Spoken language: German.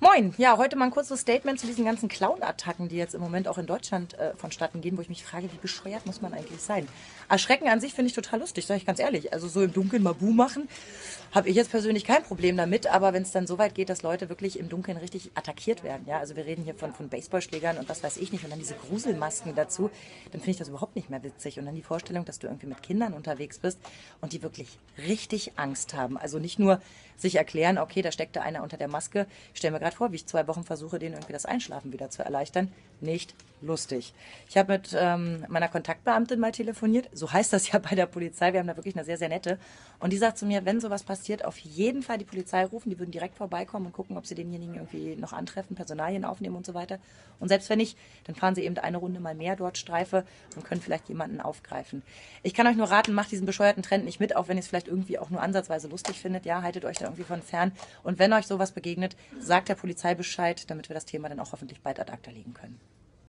Moin, ja, heute mal ein kurzes Statement zu diesen ganzen Clown-Attacken, die jetzt im Moment auch in Deutschland äh, vonstatten gehen, wo ich mich frage, wie bescheuert muss man eigentlich sein? Erschrecken an sich finde ich total lustig, sage ich ganz ehrlich. Also so im Dunkeln mal Buh machen, habe ich jetzt persönlich kein Problem damit, aber wenn es dann so weit geht, dass Leute wirklich im Dunkeln richtig attackiert werden, ja, also wir reden hier von, von Baseballschlägern und was weiß ich nicht und dann diese Gruselmasken dazu, dann finde ich das überhaupt nicht mehr witzig. Und dann die Vorstellung, dass du irgendwie mit Kindern unterwegs bist und die wirklich richtig Angst haben. Also nicht nur sich erklären, okay, da steckt da einer unter der Maske. Ich stelle mir gerade vor, wie ich zwei Wochen versuche, denen irgendwie das Einschlafen wieder zu erleichtern. Nicht lustig. Ich habe mit ähm, meiner Kontaktbeamtin mal telefoniert. So heißt das ja bei der Polizei. Wir haben da wirklich eine sehr, sehr nette. Und die sagt zu mir, wenn sowas passiert, auf jeden Fall die Polizei rufen. Die würden direkt vorbeikommen und gucken, ob sie denjenigen irgendwie noch antreffen, Personalien aufnehmen und so weiter. Und selbst wenn nicht, dann fahren sie eben eine Runde mal mehr dort Streife und können vielleicht jemanden aufgreifen. Ich kann euch nur raten, macht diesen bescheuerten Trend nicht mit, auch wenn ihr es vielleicht irgendwie auch nur ansatzweise lustig findet. Ja, haltet euch da irgendwie von fern. Und wenn euch sowas begegnet, sagt der Polizei Bescheid, damit wir das Thema dann auch hoffentlich bald ad acta legen können.